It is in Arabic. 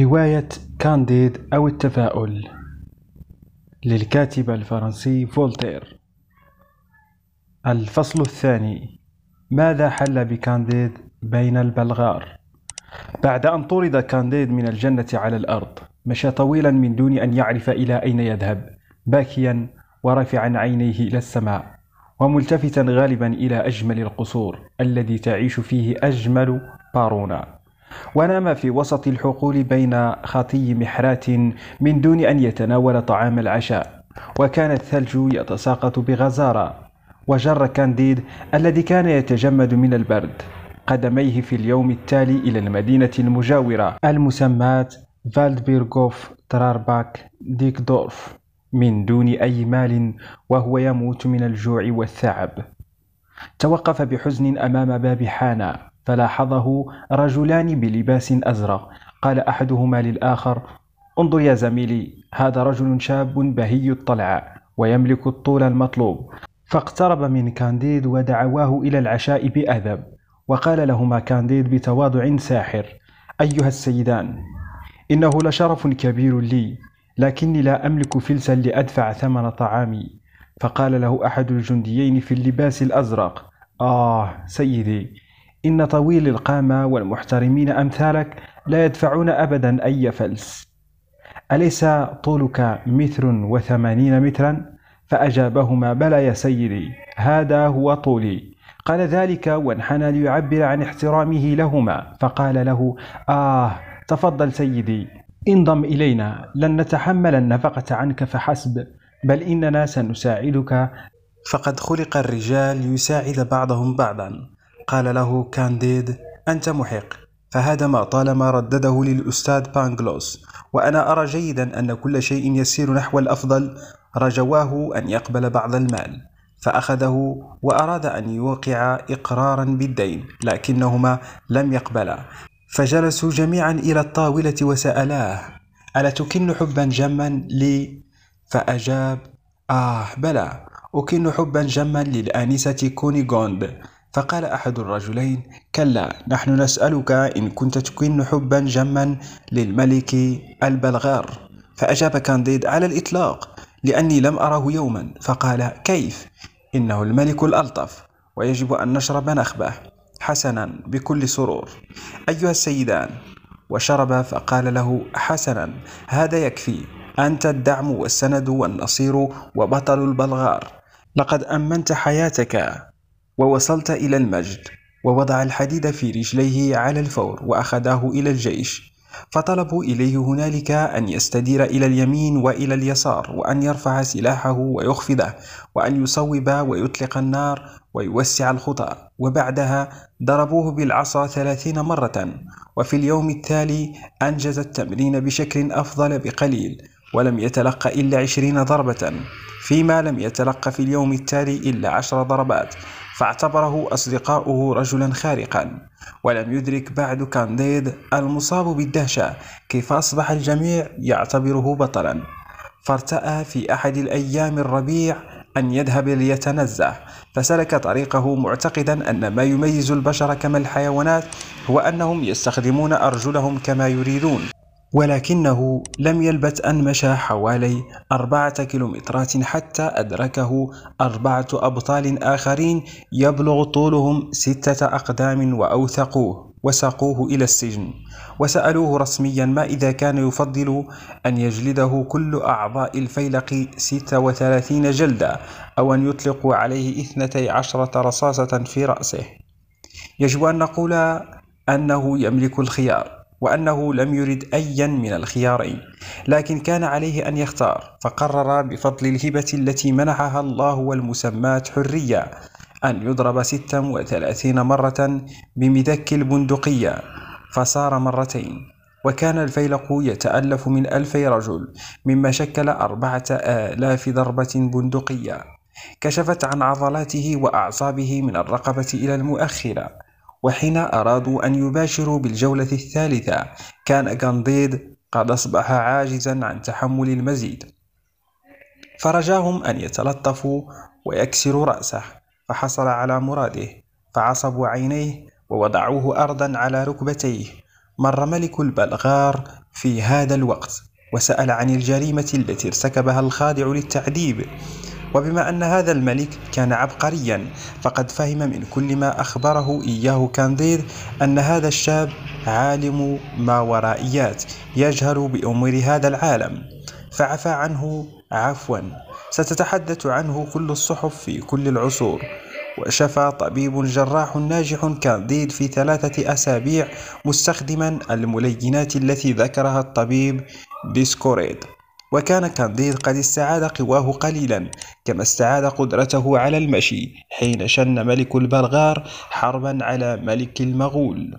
رواية كانديد أو التفاؤل للكاتب الفرنسي فولتير. الفصل الثاني. ماذا حل بكانديد بين البلغار؟ بعد أن طرد كانديد من الجنة على الأرض مشى طويلا من دون أن يعرف إلى أين يذهب باكيا ورافعا عينيه إلى السماء وملتفتا غالبا إلى أجمل القصور الذي تعيش فيه أجمل بارونا. ونام في وسط الحقول بين خطي محراة من دون أن يتناول طعام العشاء وكان الثلج يتساقط بغزارة وجر كانديد الذي كان يتجمد من البرد قدميه في اليوم التالي إلى المدينة المجاورة المسماة فالدبيرغوف ترارباك ديكدورف من دون أي مال وهو يموت من الجوع والثعب. توقف بحزن أمام باب حانا فلاحظه رجلان بلباس أزرق. قال أحدهما للآخر انظر يا زميلي هذا رجل شاب بهي الطلع ويملك الطول المطلوب. فاقترب من كانديد ودعواه إلى العشاء بأدب وقال لهما كانديد بتواضع ساحر أيها السيدان إنه لشرف كبير لي لكني لا أملك فلسا لأدفع ثمن طعامي. فقال له أحد الجنديين في اللباس الأزرق آه سيدي إن طويل القامة والمحترمين أمثالك لا يدفعون أبدا أي فلس. أليس طولك متر وثمانين مترا؟ فأجابهما بلى يا سيدي هذا هو طولي. قال ذلك وانحنى ليعبر عن احترامه لهما. فقال له آه تفضل سيدي انضم إلينا لن نتحمل النفقة عنك فحسب بل إننا سنساعدك. فقد خلق الرجال ليساعد بعضهم بعضا. قال له كانديد أنت محق. فهذا ما طالما ردده للأستاذ بانغلوس. وأنا أرى جيدا أن كل شيء يسير نحو الأفضل. رجواه أن يقبل بعض المال. فأخذه وأراد أن يوقع إقرارا بالدين لكنهما لم يقبلا. فجلسوا جميعا إلى الطاولة وسألاه ألا تكن حبا جما لي؟ فأجاب آه بلى. أكن حبا جما للآنسة كونيغوند. فقال أحد الرجلين كلا نحن نسألك إن كنت تكن حبا جما للملك البلغار. فأجاب كانديد على الإطلاق لأني لم أره يوما. فقال كيف؟ إنه الملك الألطف ويجب أن نشرب نخبة حسنا بكل سرور. أيها السيدان وشرب فقال له حسنا هذا يكفي أنت الدعم والسند والنصير وبطل البلغار. لقد أمنت حياتك ووصلت إلى المجد ووضع الحديد في رجليه على الفور وأخذاه إلى الجيش. فطلبوا إليه هنالك أن يستدير إلى اليمين وإلى اليسار وأن يرفع سلاحه ويخفضه وأن يصوب ويطلق النار ويوسع الخطى. وبعدها ضربوه بالعصا ثلاثين مرة وفي اليوم التالي أنجز التمرين بشكل أفضل بقليل. ولم يتلق إلا عشرين ضربة فيما لم يتلق في اليوم التالي إلا عشر ضربات فاعتبره أصدقاؤه رجلا خارقا. ولم يدرك بعد كانديد المصاب بالدهشة كيف أصبح الجميع يعتبره بطلا. فارتأى في أحد الأيام الربيع أن يذهب ليتنزه فسلك طريقه معتقدا أن ما يميز البشر كما الحيوانات هو أنهم يستخدمون أرجلهم كما يريدون. ولكنه لم يلبث أن مشى حوالي أربعة كيلومترات حتى أدركه أربعة أبطال آخرين يبلغ طولهم ستة أقدام وأوثقوه وساقوه إلى السجن. وسألوه رسميا ما إذا كان يفضل أن يجلده كل أعضاء الفيلق ستة وثلاثين جلدة أو أن يطلقوا عليه اثنتي عشرة رصاصة في رأسه. يجب أن نقول أنه يملك الخيار. وأنه لم يرد أيا من الخيارين لكن كان عليه أن يختار فقرر بفضل الهبة التي منحها الله والمسمات حرية أن يضرب ستا وثلاثين مرة بمذك البندقية فصار مرتين وكان الفيلق يتألف من ألفي رجل مما شكل أربعة آلاف ضربة بندقية كشفت عن عضلاته وأعصابه من الرقبة إلى المؤخرة. وحين أرادوا أن يباشروا بالجولة الثالثة كان كانديد قد أصبح عاجزا عن تحمل المزيد. فرجاهم أن يتلطفوا ويكسروا رأسه فحصل على مراده فعصبوا عينيه ووضعوه أرضا على ركبتيه. مر ملك البلغار في هذا الوقت وسأل عن الجريمة التي ارتكبها الخاضع للتعذيب. وبما أن هذا الملك كان عبقريا فقد فهم من كل ما أخبره إياه كانديد أن هذا الشاب عالم ما ورائيات يجهل بأمور هذا العالم. فعفى عنه عفوا ستتحدث عنه كل الصحف في كل العصور. وشفى طبيب جراح ناجح كانديد في ثلاثة أسابيع مستخدما الملينات التي ذكرها الطبيب ديسكوريد وكان كانديد قد استعاد قواه قليلا كما استعاد قدرته على المشي حين شن ملك البلغار حربا على ملك المغول.